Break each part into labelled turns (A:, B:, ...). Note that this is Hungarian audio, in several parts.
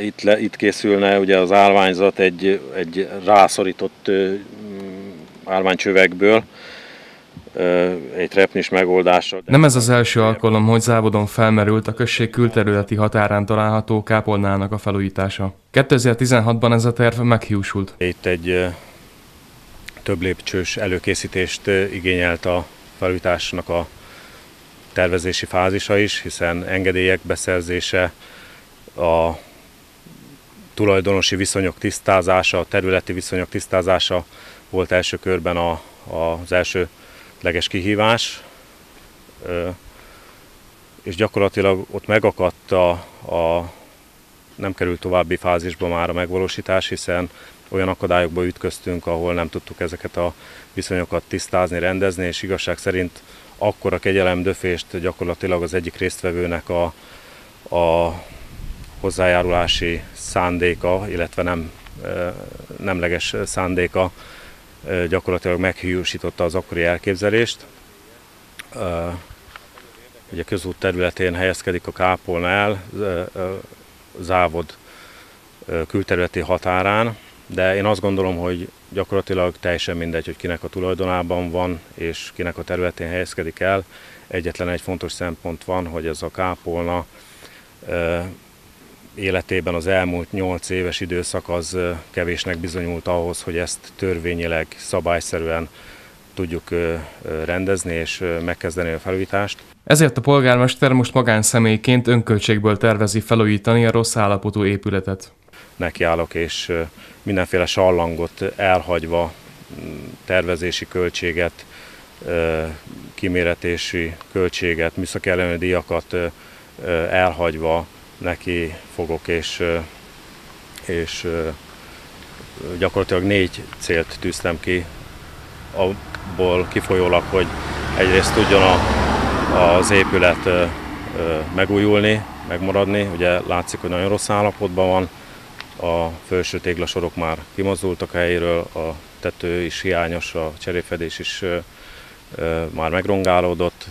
A: Itt, le, itt készülne ugye az állványzat egy, egy rászorított állványcsövekből, egy trepnis megoldással.
B: Nem ez az első alkalom, hogy Závodon felmerült a község külterületi határán található kápolnának a felújítása. 2016-ban ez a terv meghiúsult.
A: Itt egy több lépcsős előkészítést igényelt a felújításnak a tervezési fázisa is, hiszen engedélyek beszerzése, a tulajdonosi viszonyok tisztázása, a területi viszonyok tisztázása volt első körben a, a, az első leges kihívás, és gyakorlatilag ott megakadt a, a nem került további fázisba már a megvalósítás, hiszen olyan akadályokba ütköztünk, ahol nem tudtuk ezeket a viszonyokat tisztázni, rendezni, és igazság szerint akkora kegyelemdöfést gyakorlatilag az egyik résztvevőnek a, a hozzájárulási szándéka, illetve nem nemleges szándéka gyakorlatilag meghiúsította az akkori elképzelést. Ugye közút területén helyezkedik a kápolna el, závod külterületi határán, de én azt gondolom, hogy gyakorlatilag teljesen mindegy, hogy kinek a tulajdonában van, és kinek a területén helyezkedik el. Egyetlen egy fontos szempont van, hogy ez a kápolna életében az elmúlt 8 éves időszak az kevésnek bizonyult ahhoz, hogy ezt törvényileg, szabályszerűen tudjuk rendezni és megkezdeni a felújítást.
B: Ezért a polgármester most magánszemélyként önköltségből tervezi felújítani a rossz állapotú épületet.
A: Nekiállok és mindenféle sallangot elhagyva tervezési költséget, kiméretési költséget, műszaki ellenőri díjakat elhagyva neki fogok, és, és gyakorlatilag négy célt tűztem ki, abból kifolyólag, hogy egyrészt tudjon a, az épület megújulni, megmaradni. Ugye látszik, hogy nagyon rossz állapotban van, a felső téglasorok már kimozdultak a helyéről, a tető is hiányos, a cserépfedés is már megrongálódott.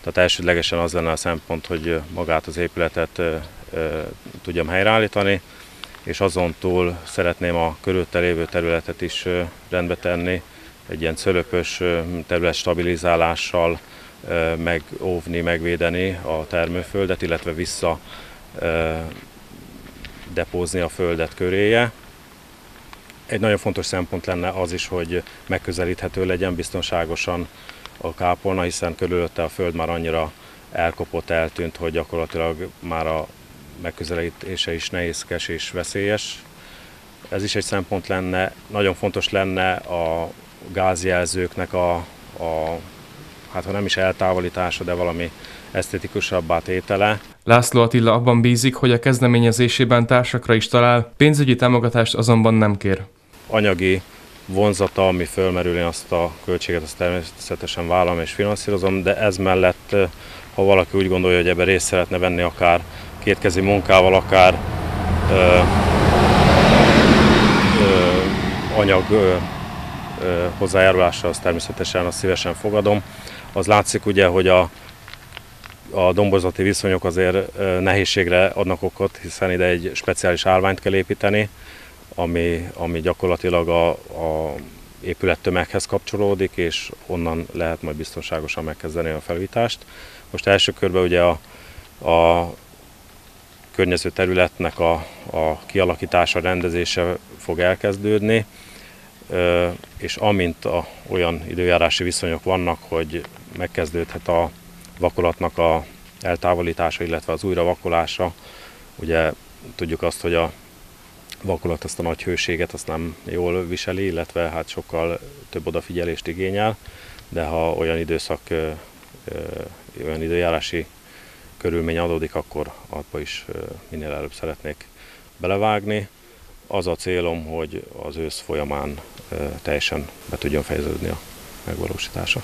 A: Tehát elsődlegesen az lenne a szempont, hogy magát az épületet tudjam helyreállítani, és azon túl szeretném a körülötte lévő területet is rendbe tenni, egy ilyen cölöpös terület stabilizálással megóvni, megvédeni a termőföldet, illetve vissza depózni a földet köréje. Egy nagyon fontos szempont lenne az is, hogy megközelíthető legyen biztonságosan a kápolna, hiszen körülötte a föld már annyira elkopott, eltűnt, hogy gyakorlatilag már a megközelítése is nehézkes és veszélyes. Ez is egy szempont lenne. Nagyon fontos lenne a gázjelzőknek a, a hát ha nem is eltávolítása, de valami esztetikusabbá tétele.
B: László Attila abban bízik, hogy a kezdeményezésében társakra is talál, pénzügyi támogatást azonban nem kér.
A: Anyagi vonzata, ami fölmerül, én azt a költséget azt természetesen vállalom és finanszírozom, de ez mellett, ha valaki úgy gondolja, hogy ebben részt szeretne venni, akár kétkezi munkával, akár ö, ö, anyag ö, ö, hozzájárulással, azt természetesen azt szívesen fogadom. Az látszik ugye, hogy a, a dombozati viszonyok azért nehézségre adnak okot, hiszen ide egy speciális állványt kell építeni, ami, ami gyakorlatilag a, a épülettömeghez kapcsolódik, és onnan lehet majd biztonságosan megkezdeni a felújítást. Most első körben ugye a, a környező területnek a, a kialakítása, rendezése fog elkezdődni, és amint a, olyan időjárási viszonyok vannak, hogy megkezdődhet a vakolatnak a eltávolítása, illetve az újra vakolása, ugye tudjuk azt, hogy a vakolat azt a nagy hőséget azt nem jól viseli, illetve hát sokkal több odafigyelést igényel, de ha olyan időszak, olyan időjárási körülmény adódik, akkor abba is minél előbb szeretnék belevágni. Az a célom, hogy az ősz folyamán teljesen be tudjon fejeződni a megvalósítása.